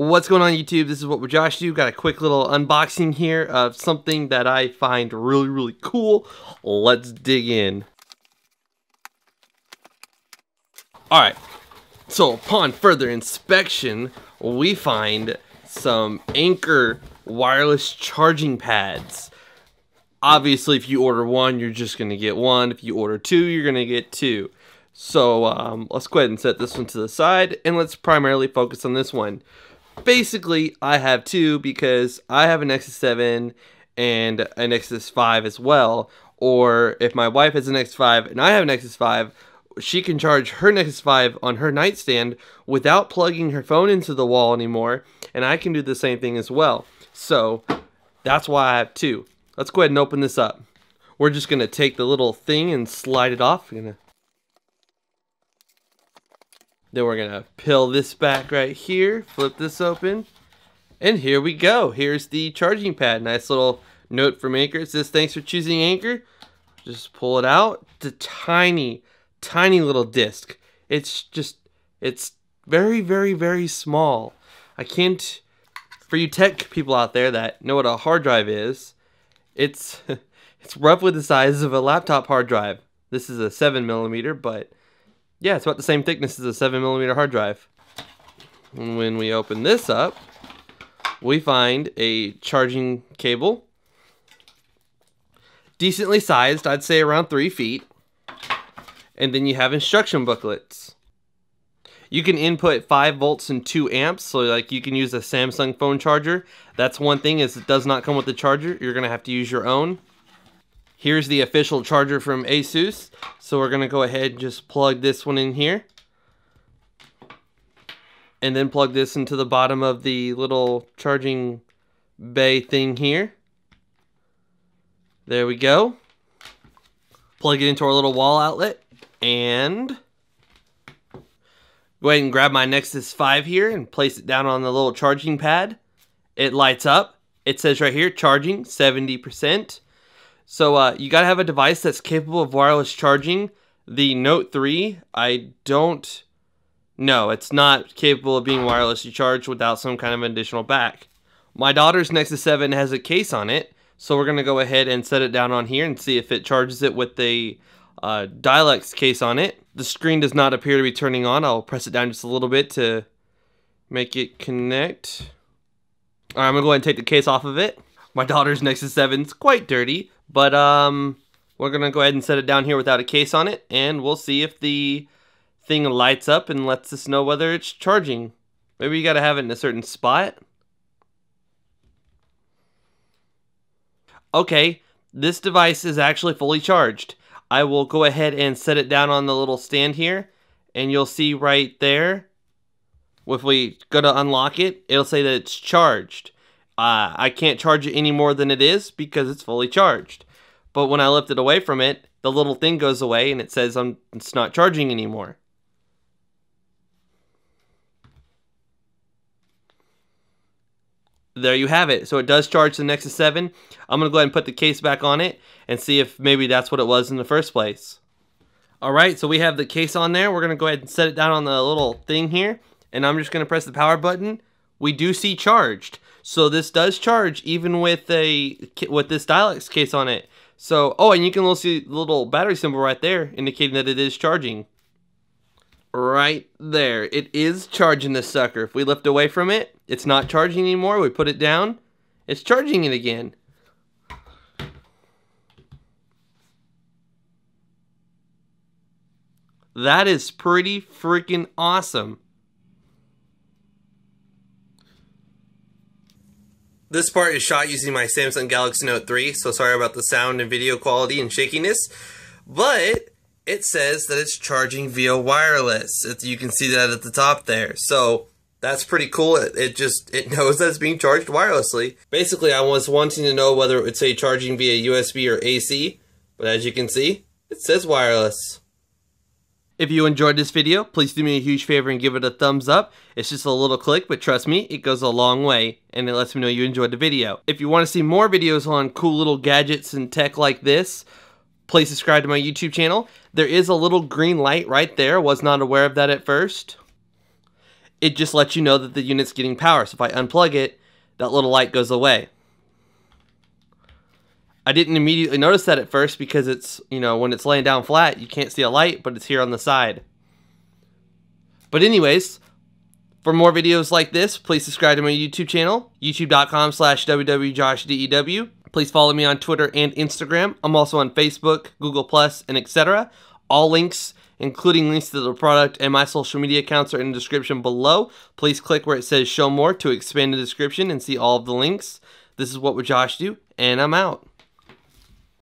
What's going on YouTube? This is what would Josh do. Got a quick little unboxing here of something that I find really, really cool. Let's dig in. Alright, so upon further inspection, we find some Anker wireless charging pads. Obviously, if you order one, you're just going to get one. If you order two, you're going to get two. So um, let's go ahead and set this one to the side, and let's primarily focus on this one basically I have two because I have a Nexus 7 and a Nexus 5 as well. Or if my wife has a Nexus 5 and I have a Nexus 5, she can charge her Nexus 5 on her nightstand without plugging her phone into the wall anymore. And I can do the same thing as well. So that's why I have two. Let's go ahead and open this up. We're just going to take the little thing and slide it off. Going to then we're to peel this back right here, flip this open, and here we go. Here's the charging pad. Nice little note from Anker. It says, thanks for choosing Anker. Just pull it out. It's a tiny, tiny little disc. It's just, it's very, very, very small. I can't, for you tech people out there that know what a hard drive is, it's, it's roughly the size of a laptop hard drive. This is a 7 millimeter, but yeah, it's about the same thickness as a 7mm hard drive. And when we open this up, we find a charging cable. Decently sized, I'd say around 3 feet. And then you have instruction booklets. You can input 5 volts and 2 amps, so like you can use a Samsung phone charger. That's one thing is it does not come with the charger. You're going to have to use your own. Here's the official charger from Asus. So we're to go ahead and just plug this one in here. And then plug this into the bottom of the little charging bay thing here. There we go. Plug it into our little wall outlet. And go ahead and grab my Nexus 5 here and place it down on the little charging pad. It lights up. It says right here, charging 70%. So uh, you got to have a device that's capable of wireless charging. The Note 3, I don't know. It's not capable of being wirelessly charged without some kind of additional back. My daughter's Nexus 7 has a case on it, so we're going to go ahead and set it down on here and see if it charges it with the uh, Dialex case on it. The screen does not appear to be turning on. I'll press it down just a little bit to make it connect. All right, I'm going to go ahead and take the case off of it. My daughter's Nexus 7 is quite dirty, but um, we're going to go ahead and set it down here without a case on it, and we'll see if the thing lights up and lets us know whether it's charging. Maybe you got to have it in a certain spot. Okay, this device is actually fully charged. I will go ahead and set it down on the little stand here, and you'll see right there, if we go to unlock it, it'll say that it's charged. Uh, I can't charge it any more than it is because it's fully charged. But when I lift it away from it, the little thing goes away and it says I'm, it's not charging anymore. There you have it. So it does charge the Nexus 7. I'm going to go ahead and put the case back on it and see if maybe that's what it was in the first place. Alright, so we have the case on there. We're going to go ahead and set it down on the little thing here. And I'm just going to press the power button. We do see charged. So this does charge even with a with this Dialex case on it. So, oh, and you can see the little battery symbol right there indicating that it is charging. Right there. It is charging this sucker. If we lift away from it, it's not charging anymore. We put it down, it's charging it again. That is pretty freaking awesome. This part is shot using my Samsung Galaxy Note 3, so sorry about the sound and video quality and shakiness. But it says that it's charging via wireless. You can see that at the top there. So that's pretty cool. It, it, just it knows that it's being charged wirelessly. Basically, I was wanting to know whether it would say charging via USB or AC, but as you can see, it says wireless. If you enjoyed this video, please do me a huge favor and give it a thumbs up. It's just a little click, but trust me, it goes a long way, and it lets me know you enjoyed the video. If you want to see more videos on cool little gadgets and tech like this, please subscribe to my YouTube channel. There is a little green light right there. Was not aware of that at first. it just lets you know that the unit's getting power. So if I unplug it, that little light goes away. I didn't immediately notice that at first because it's, you know, when it's laying down flat, you can't see a light, but it's here on the side. But anyways, for more videos like this, please subscribe to my YouTube channel, youtube.com slash wwjoshdew. Please follow me on Twitter and Instagram. I'm also on Facebook, Google+, and etc. All links, including links to the product and my social media accounts are in the description below. Please click where it says show more to expand the description and see all of the links. This is What Would Josh Do, and I'm out.